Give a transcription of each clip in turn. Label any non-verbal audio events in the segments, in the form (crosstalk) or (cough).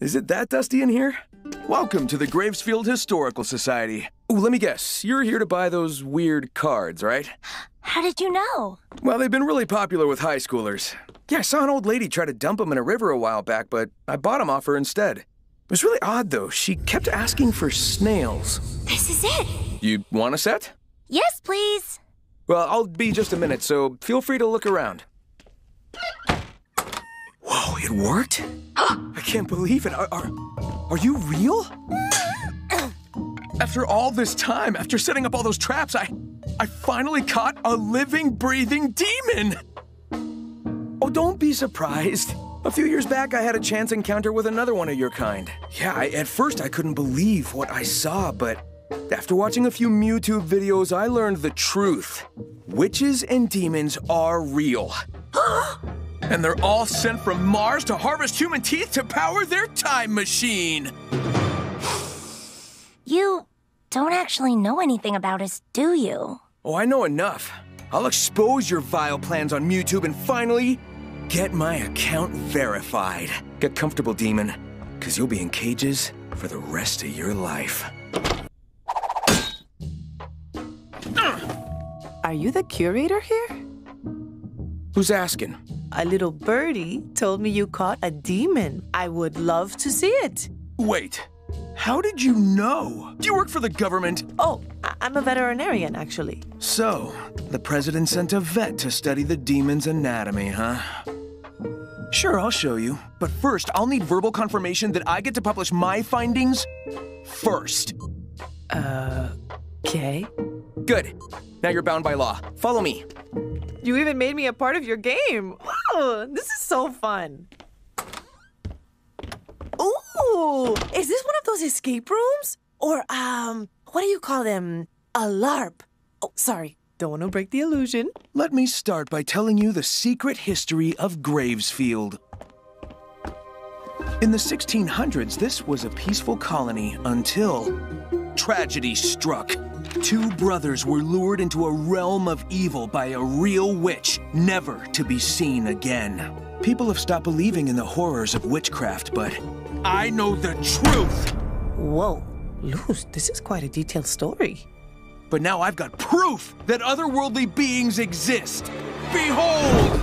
Is it that dusty in here? Welcome to the Gravesfield Historical Society. Ooh, let me guess, you're here to buy those weird cards, right? How did you know? Well, they've been really popular with high schoolers. Yeah, I saw an old lady try to dump them in a river a while back, but I bought them off her instead. It was really odd, though. She kept asking for snails. This is it. You want a set? Yes, please. Well, I'll be just a minute, so feel free to look around. It worked? I can't believe it. Are, are, are you real? after all this time, after setting up all those traps, I, I finally caught a living, breathing demon. Oh, don't be surprised. A few years back, I had a chance encounter with another one of your kind. Yeah, I, at first I couldn't believe what I saw, but after watching a few MewTube videos, I learned the truth. Witches and demons are real. (gasps) (gasps) and they're all sent from Mars to harvest human teeth to power their time machine. You don't actually know anything about us, do you? Oh, I know enough. I'll expose your vile plans on YouTube and finally get my account verified. Get comfortable, demon, because you'll be in cages for the rest of your life. Are you the curator here? Who's asking? A little birdie told me you caught a demon. I would love to see it. Wait, how did you know? Do you work for the government? Oh, I- I'm a veterinarian, actually. So, the president sent a vet to study the demon's anatomy, huh? Sure, I'll show you. But first, I'll need verbal confirmation that I get to publish my findings first. Uh, Okay. Good. Now you're bound by law. Follow me. You even made me a part of your game. Wow, this is so fun. Ooh, is this one of those escape rooms? Or, um, what do you call them? A LARP. Oh, sorry. Don't want to break the illusion. Let me start by telling you the secret history of Gravesfield. In the 1600s, this was a peaceful colony until tragedy struck. Two brothers were lured into a realm of evil by a real witch, never to be seen again. People have stopped believing in the horrors of witchcraft, but I know the truth. Whoa, Luz, this is quite a detailed story. But now I've got proof that otherworldly beings exist. Behold!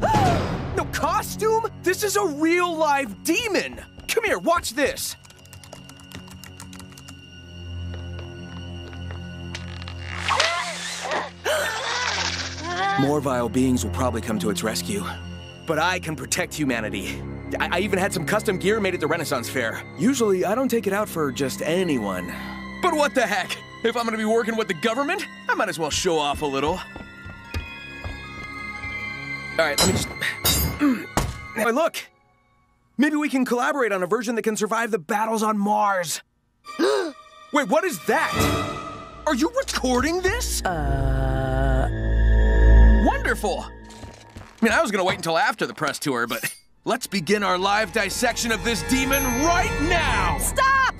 (gasps) no costume? This is a real live demon. Come here, watch this. More vile beings will probably come to its rescue. But I can protect humanity. I, I even had some custom gear made at the Renaissance Fair. Usually, I don't take it out for just anyone. But what the heck? If I'm gonna be working with the government, I might as well show off a little. All right, let me just. (clears throat) hey, look! Maybe we can collaborate on a version that can survive the battles on Mars. (gasps) Wait, what is that? Are you recording this? Uh, Wonderful! I mean, I was gonna wait until after the press tour, but let's begin our live dissection of this demon right now! Stop!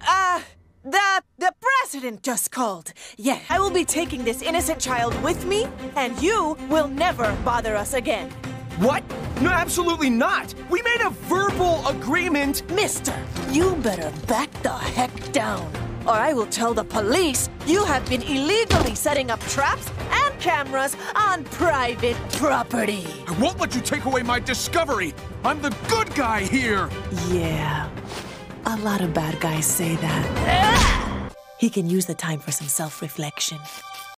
Uh, the the president just called. Yeah, I will be taking this innocent child with me, and you will never bother us again. What? No, absolutely not! We made a verbal agreement! Mister, you better back the heck down, or I will tell the police you have been illegally setting up traps and cameras on private property. I won't let you take away my discovery! I'm the good guy here! yeah. A lot of bad guys say that. Ah! He can use the time for some self reflection.